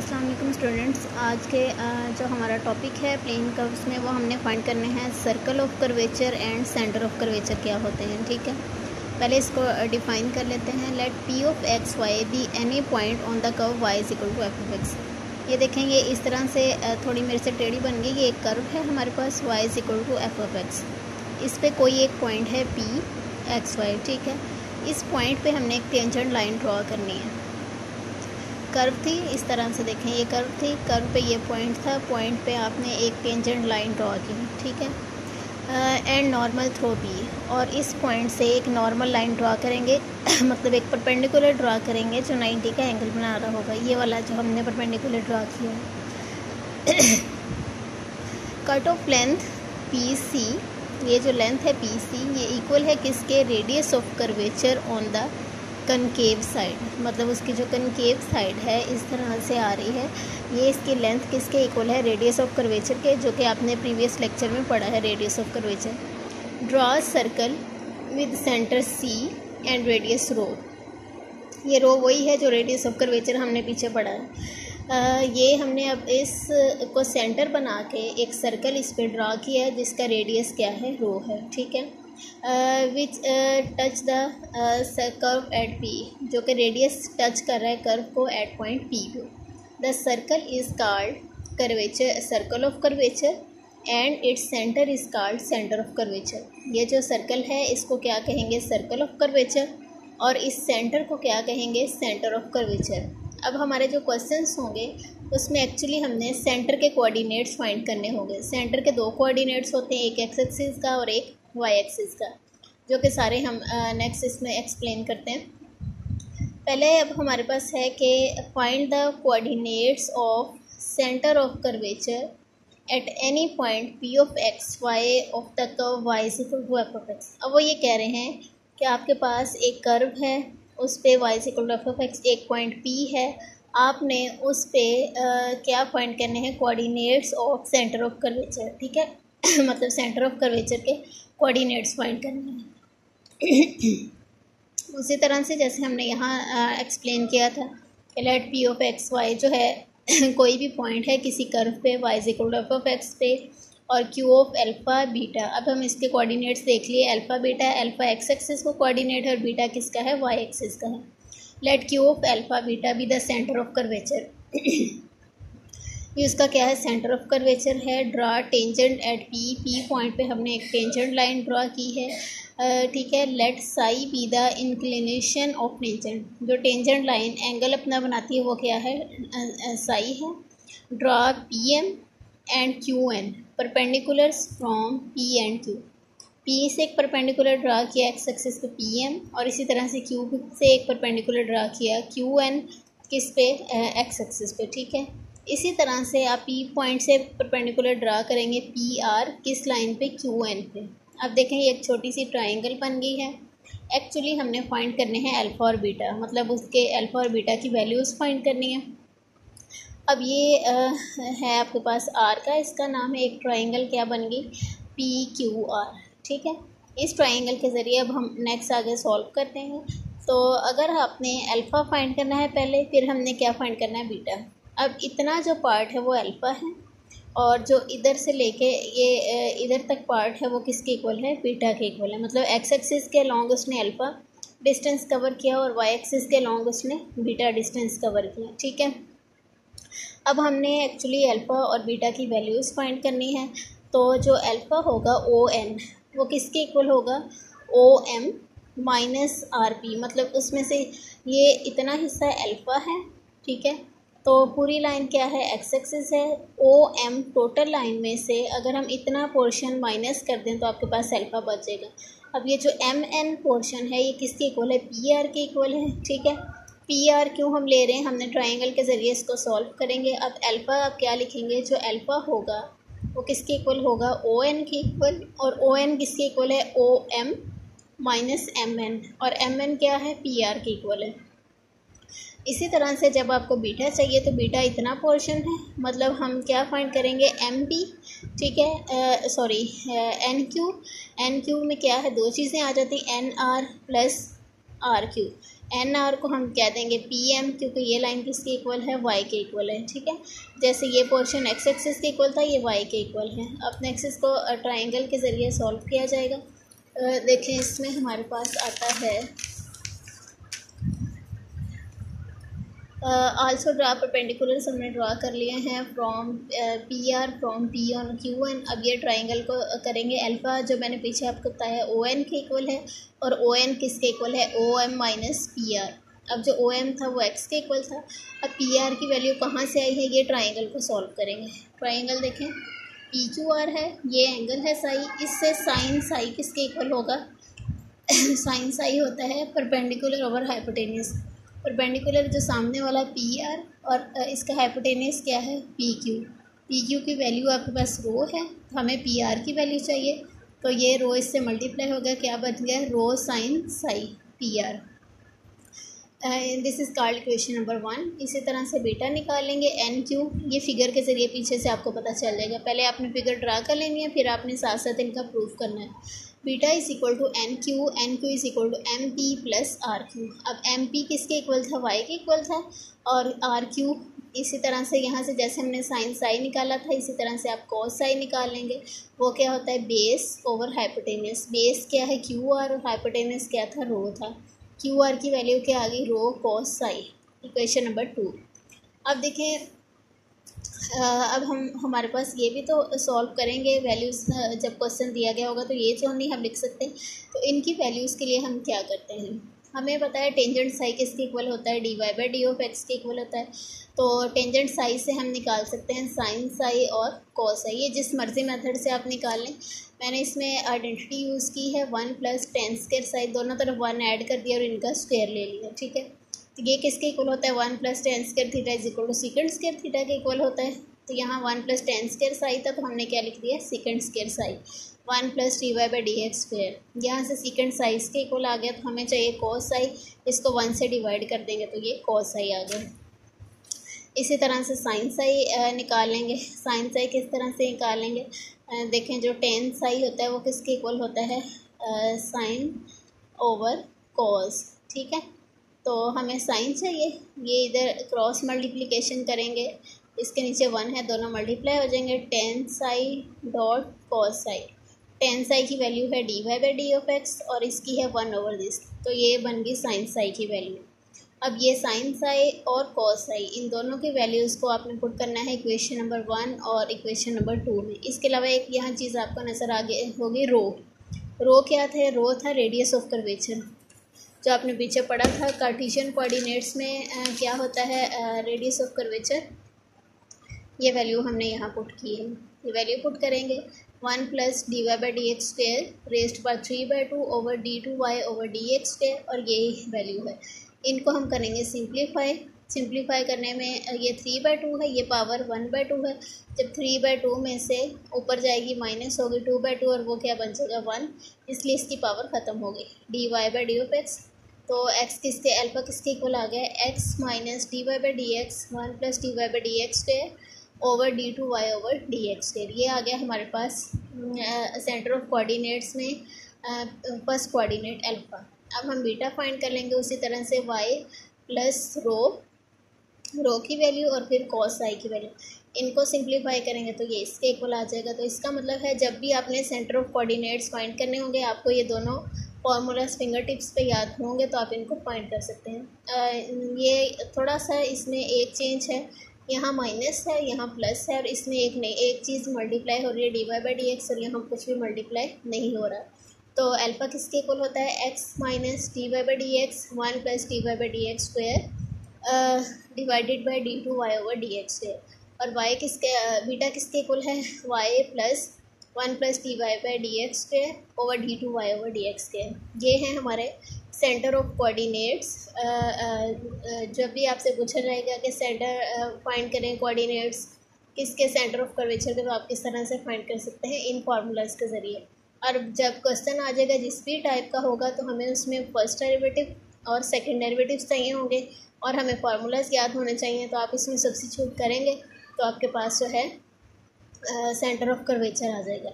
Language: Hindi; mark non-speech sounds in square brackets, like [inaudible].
अस्सलाम वालेकुम स्टूडेंट्स। आज के जो हमारा टॉपिक है प्लेन कर्व्स में, वो हमने फाइंड करने हैं। Circle of curvature and centre of curvature क्या होते हैं, ठीक है? पहले इसको डिफाइन कर लेते हैं। Let P of x y be any point on the curve y is equal to f of x ये देखें, ये इस तरह से थोड़ी मेरे से टेढ़ी बन गई। ये एक कर्व है हमारे पास। Y is equal to f of x इस पर कोई एक पॉइंट है पी एक्स वाई ठीक है? इस पॉइंट पे हमने एक टेंजेंट लाइन ड्रॉ करनी है। कर्व थी, इस तरह से देखें, ये कर्व थी कर्व पे ये पॉइंट था पॉइंट पे आपने एक टेंजेंट लाइन ड्रॉ की, ठीक है? एंड नॉर्मल थ्रो बी और इस पॉइंट से एक नॉर्मल लाइन ड्रॉ करेंगे [coughs] मतलब एक परपेंडिकुलर ड्रॉ करेंगे, जो 90 का एंगल बना रहा होगा, ये वाला जो हमने परपेंडिकुलर ड्रॉ किया है। Cut off length P C ये जो लेंथ है पी सी ये इक्वल है किसके? Radius of curvature on the concave side मतलब उसकी जो कनकेव साइड है, इस तरह से आ रही है। ये इसकी लेंथ किसके इक्वल है? रेडियस ऑफ़ कर्वेचर के, जो कि आपने प्रीवियस लेक्चर में पढ़ा है radius of curvature draw circle with centre C and radius rho ये रो वही है जो रेडियस ऑफ़ कर्वेचर हमने पीछे पढ़ा है। ये हमने अब इस को सेंटर बना के एक सर्कल इस पर ड्रा किया है, जिसका रेडियस क्या है? रो है, ठीक है? Which touch the curve at P जो कि रेडियस टच कर रहा है कर्व को एट पॉइंट पी को। The circle is called curvature circle of curvature and its centre is called centre of curvature ये जो सर्कल है, इसको क्या कहेंगे? सर्कल ऑफ़ कर्वेचर और इस सेंटर को क्या कहेंगे? सेंटर ऑफ़ कर्वेचर अब हमारे जो क्वेश्चंस होंगे, उसमें एक्चुअली हमने सेंटर के कोऑर्डिनेट्स फाइंड करने होंगे। सेंटर के दो कोऑर्डिनेट्स होते हैं, एक एक्स एक्सिस का और एक वाई एक्सिस का, जो कि सारे हम नेक्स्ट इसमें एक्सप्लेन करते हैं। पहले अब हमारे पास है कि find the coordinates of centre of curvature at any point P of x y of the curve y equal to f of x अब वो ये कह रहे हैं कि आपके पास एक कर्व है, उस पर y equal to f of x एक पॉइंट पी है। आपने उस पर क्या फाइंड करने हैं? Coordinates of centre of curvature ठीक है? [coughs] मतलब सेंटर ऑफ़ कर्वेचर के कोऑर्डिनेट्स फाइंड करने हैं। [coughs] उसी तरह से जैसे हमने यहाँ एक्सप्लेन किया था कि let P of x y जो है, [coughs] कोई भी पॉइंट है किसी कर्व पे y equal f of x पे, और क्यू ऑफ़ एल्फ़ा बीटा अब हम इसके कोऑर्डिनेट्स देख लिए alpha beta alpha x axis को कोऑर्डिनेट है और बीटा किसका है? वाई एक्सिस का है। Let Q of alpha beta be the centre of curvature ये उसका क्या है? सेंटर ऑफ़ कर्वेचर है draw tangent at P P point पे हमने एक टेंजेंट लाइन ड्रा की है। ठीक है let psi be the inclination of tangent जो टेंजेंट लाइन एंगल अपना बनाती है वो क्या है? साई है। Draw P M and Q N perpendiculars from P and Q P से एक परपेंडिकुलर ड्रा किया एक्स एक्सिस पे पी एम और इसी तरह से क्यू से एक परपेंडिकुलर ड्रा किया क्यू एन किस पे? एक्स एक्सिस पे, ठीक है? इसी तरह से आप पी पॉइंट से परपेंडिकुलर ड्रा करेंगे पी आर किस लाइन पे क्यू एन पे? अब देखें ये एक छोटी सी ट्राइंगल बन गई है। एक्चुअली हमने फाइंड करने हैं अल्फ़ा और बीटा मतलब उसके अल्फ़ा और बीटा की वैल्यूज़ फाइंड करनी है। अब ये आ, है आपके पास आर का इसका नाम है एक ट्राइंगल क्या बन गई? पी क्यू आर ठीक है? इस ट्राइंगल के ज़रिए अब हम नेक्स्ट आगे सॉल्व करते हैं। तो अगर आपने अल्फ़ा फाइंड करना है पहले फिर हमने क्या फाइंड करना है? बीटा अब इतना जो पार्ट है वो अल्फ़ा है और जो इधर से लेके ये इधर तक पार्ट है वो किसके इक्वल है? बीटा के इक्वल है। मतलब एक्स एक्सिस के लॉन्ग उसने अल्फ़ा डिस्टेंस कवर किया और वाई एक्सिस के लॉन्ग उसने बीटा डिस्टेंस कवर किया। ठीक है? अब हमने एक्चुअली अल्फ़ा और बीटा की वैल्यूज़ फाइंड करनी है। तो जो अल्फ़ा होगा ओ एन वो किसके इक्वल होगा? O M minus R P मतलब उसमें से ये इतना हिस्सा अल्फ़ा है। ठीक है? तो पूरी लाइन क्या है? एक्स एक्सिस है। ओ एम टोटल लाइन में से अगर हम इतना पोर्शन माइनस कर दें तो आपके पास अल्फ़ा बचेगा अब ये जो एम एन पोर्शन है, ये किसके इक्वल है? पी आर के इक्वल है। ठीक है? पी आर क्यों हम ले रहे हैं? हमने ट्राइंगल के ज़रिए इसको सॉल्व करेंगे। अब अल्फ़ा आप क्या लिखेंगे? जो अल्फ़ा होगा, वो किसके इक्वल होगा? ओ एन के इक्वल और ओ एन किसके इक्वल है? O M minus M N और एम एन क्या है? पी आर के इक्वल है। इसी तरह से जब आपको बीटा चाहिए तो बीटा इतना पोर्शन है। मतलब हम क्या फाइंड करेंगे? एम बी ठीक है? Sorry N Q N Q में क्या है? दो चीज़ें आ जाती N R plus R Q N R को हम कह देंगे? पी एम क्योंकि ये लाइन किसके इक्वल है? वाई के इक्वल है, ठीक है? जैसे ये पोर्शन एक्स एक्सिस के इक्वल था, ये वाई के इक्वल है। अपने एक्सिस को ट्राइंगल के ज़रिए सॉल्व किया जाएगा। देखें, इसमें हमारे पास आता है आल्सो ड्रा परपेंडिकुलर्स हमने ड्रा कर लिए हैं from P R from P on Q N अब ये ट्राइंगल को करेंगे अल्फ़ा जो मैंने पीछे आपको बताया ओ एन के इक्वल है और ओ एन किसके इक्वल है? O M minus P R अब जो ओ एम था वो एक्स के इक्वल था। अब पी आर की वैल्यू कहाँ से आई है? ये ट्राइंगल को सॉल्व करेंगे। ट्राइंगल देखें। पी क्यू आर है, ये एंगल है साई इससे साइन साई किसके इक्वल होगा? [laughs] साइन साई होता है परपेंडिकुलर ओवर हाइपोटेनियस परपेंडिकुलर जो सामने वाला पी आर और इसका हाइपोटेनियस क्या है? पी क्यू पी क्यू की वैल्यू आपके पास रो है तो हमें पी आर की वैल्यू चाहिए। तो ये रो इससे मल्टीप्लाई हो गया, क्या बन गया? Rho sine psi P R this is called question number one इसी तरह से बीटा निकाल लेंगे एन क्यू ये फिगर के ज़रिए पीछे से आपको पता चल जाएगा। पहले आपने फिगर ड्रा कर लेनी है, फिर आपने साथ साथ इनका प्रूफ करना है। Beta is equal to N Q N Q is equal to M P plus R Q. अब एम पी किसके इक्वल था? वाई के इक्वल था। और आर क्यू इसी तरह से यहाँ से जैसे हमने साइन साई निकाला था, इसी तरह से आप कॉस साई निकालेंगे। वो क्या होता है? बेस ओवर हाइपोटेनियस बेस क्या है? क्यू आर और हाइपोटेनियस क्या था? रो था। क्यू आर की वैल्यू क्या आ गई? Rho cos psi equation number two अब देखें अब हम, हमारे पास ये भी तो सॉल्व करेंगे वैल्यूज़ जब क्वेश्चन दिया गया होगा तो ये जो नहीं हम लिख सकते तो इनकी वैल्यूज़ के लिए हम क्या करते हैं? हमें पता है टेंजेंट साई किसके इक्वल होता है? D y by d of x के इक्वल होता है। तो टेंजेंट साई से हम निकाल सकते हैं साइन साई और कॉस साई ये जिस मर्ज़ी मेथड से आप निकाल लें। मैंने इसमें आइडेंटिटी यूज़ की है। One plus tan square psi दोनों तरफ़ वन ऐड कर दिया और इनका स्क्वेयर ले लिया, ठीक है? तो ये किसके इक्वल होता है? One plus tan square theta is equal to secant square theta के इक्वल होता है। तो यहाँ one plus tan square psi था तो हमने क्या लिख दिया? Secant square psi one plus T Y by D X square यहाँ से सिकेंड साइज़ के इक्वल आ गया तो हमें चाहिए कॉस साई इसको वन से डिवाइड कर देंगे तो ये कॉस साई आ गया। इसी तरह से साइन साई निकालेंगे। साइन साई किस तरह से निकालेंगे? देखें जो टेन साई होता है, वो किसके इक्वल होता है? साइन ओवर कॉस ठीक है? तो हमें साइन चाहिए। ये इधर क्रॉस मल्टीप्लिकेशन करेंगे। इसके नीचे वन है, दोनों मल्टीप्लाई हो जाएँगे। Tan psi dot cos psi tan psi की वैल्यू है d y by d of x और इसकी है वन ओवर दिस तो ये बन गई साइन साई की वैल्यू अब ये साइन साई और कॉस साई इन दोनों की वैल्यूज़ को आपने पुट करना है इक्वेशन नंबर वन और इक्वेशन नंबर टू में। इसके अलावा एक यहाँ चीज़ आपको नज़र आ गई होगी रो रो क्या थे? रो था रेडियस ऑफ़ कर्वेचर जो आपने पीछे पढ़ा था कार्टिशियन कोऑर्डिनेट्स में क्या होता है रेडियस ऑफ़ कर्वेचर ये वैल्यू हमने यहाँ पुट की है। ये वैल्यू पुट करेंगे। One plus d y by d x square raised by three by two over d two y over d x square और ये वैल्यू है। इनको हम करेंगे सिंप्लीफाई सिंप्लीफाई करने में ये थ्री बाई टू है, ये पावर वन बाई टू है। जब थ्री बाई टू में से ऊपर जाएगी माइनस होगी टू बाई टू और वो क्या बन जाएगा वन इसलिए इसकी पावर ख़त्म होगी d y by d of x तो एक्स किसके एल्फा किसके इक्वल आ गया? X minus d y by d x one plus d y by d x square over d two y over d x square ये आ गया हमारे पास सेंटर ऑफ़ कोऑर्डिनेट्स में फ़र्स्ट कोऑर्डिनेट एल्फा अब हम बीटा फाइंड कर लेंगे उसी तरह से वाई प्लस रो रो की वैल्यू और फिर कॉस आई की वैल्यू इनको सिंप्लीफाई करेंगे तो ये इसके इक्वल आ जाएगा। तो इसका मतलब है जब भी आपने सेंटर ऑफ़ कोऑर्डिनेट्स फाइंड करने होंगे, आपको ये दोनों फॉर्मूलाज फिंगर टिप्स पे याद होंगे तो आप इनको पॉइंट कर सकते हैं। ये थोड़ा सा इसमें एक चेंज है। यहाँ माइनस है, यहाँ प्लस है और इसमें एक नहीं, एक चीज़ मल्टीप्लाई हो रही है d y by d x और यहाँ कुछ भी मल्टीप्लाई नहीं हो रहा। तो अल्फ़ा किसके इक्वल होता है? X minus d y by d x one plus d y by d x square divided by d two y over d x square और वाई किसके बीटा किसके इक्वल है? Y plus one plus d y by d x square over d two y over d x square. ये हैं हमारे सेंटर ऑफ़ कोऑर्डिनेट्स जब भी आपसे पूछा जाएगा कि सेंटर फाइंड करें कोऑर्डिनेट्स किसके सेंटर ऑफ़ कर्वेचर के तो आप किस तरह से फाइंड कर सकते हैं इन फार्मूलाज के ज़रिए। और जब क्वेश्चन आ जाएगा जिस भी टाइप का होगा तो हमें उसमें फ़र्स्ट डेरिवेटिव और सेकेंड डेरिवेटिव चाहिए होंगे। और हमें फार्मूलाज याद होने चाहिए तो आप इसमें सब्सिट्यूट करेंगे तो आपके पास जो है सेंटर ऑफ़ कर्वेचर आ जाएगा।